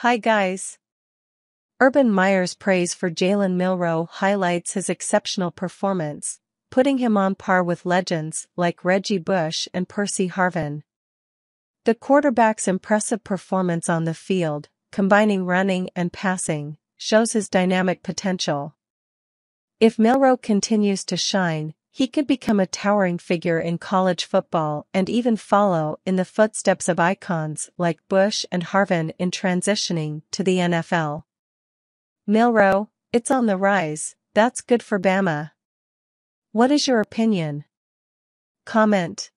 Hi guys. Urban Meyer's praise for Jalen Milroe highlights his exceptional performance, putting him on par with legends like Reggie Bush and Percy Harvin. The quarterback's impressive performance on the field, combining running and passing, shows his dynamic potential. If Milroe continues to shine, he could become a towering figure in college football and even follow in the footsteps of icons like Bush and Harvin in transitioning to the NFL. Milroe, it's on the rise, that's good for Bama. What is your opinion? Comment.